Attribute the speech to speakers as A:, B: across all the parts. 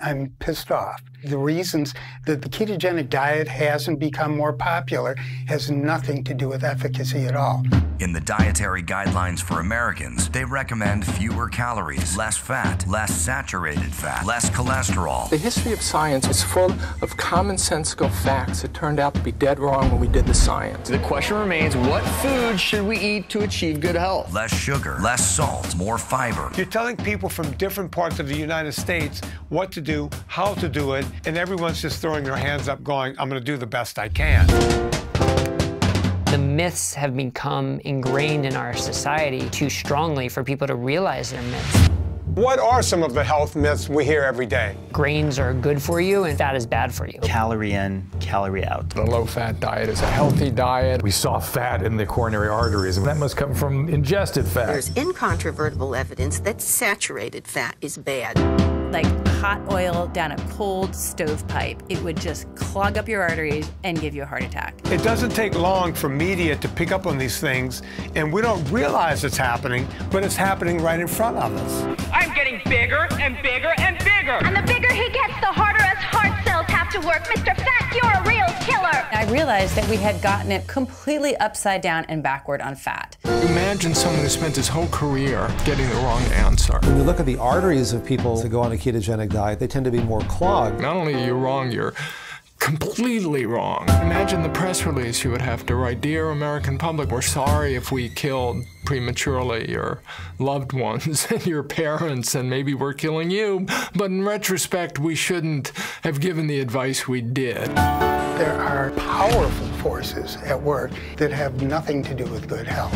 A: I'm pissed off. The reasons that the ketogenic diet hasn't become more popular has nothing to do with efficacy at all.
B: In the dietary guidelines for Americans, they recommend fewer calories, less fat, less saturated fat, less cholesterol.
C: The history of science is full of commonsensical facts that turned out to be dead wrong when we did the science.
D: The question remains what food should we eat to achieve good health?
B: Less sugar, less salt, more fiber.
E: You're telling people from different parts of the United States what to do, how to do it, and everyone's just throwing their hands up going, I'm going to do the best I can.
F: The myths have become ingrained in our society too strongly for people to realize they're myths.
E: What are some of the health myths we hear every day?
F: Grains are good for you and fat is bad for you.
G: Calorie in, calorie out.
C: The low-fat diet is a healthy diet.
H: We saw fat in the coronary arteries, and that must come from ingested fat.
I: There's incontrovertible evidence that saturated fat is bad.
J: Like hot oil down a cold stovepipe, it would just clog up your arteries and give you a heart attack.
E: It doesn't take long for media to pick up on these things, and we don't realize it's happening, but it's happening right in front of us.
K: I'm getting bigger and bigger and bigger.
L: And the bigger he gets, the harder his heart cells have to work. Mr. Fat, you're a real killer.
J: I realized that we had gotten it completely upside down and backward on fat.
C: Imagine someone who spent his whole career getting the wrong answer.
M: When you look at the arteries of people who go on a ketogenic diet, they tend to be more clogged.
C: Not only are you wrong, you're completely wrong. Imagine the press release you would have to write Dear American public, we're sorry if we killed prematurely your loved ones and your parents, and maybe we're killing you, but in retrospect, we shouldn't have given the advice we did.
A: There are powerful forces at work that have nothing to do with good health.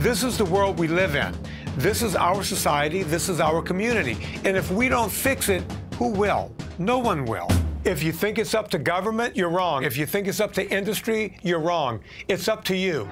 E: This is the world we live in. This is our society. This is our community. And if we don't fix it, who will? No one will. If you think it's up to government, you're wrong. If you think it's up to industry, you're wrong. It's up to you.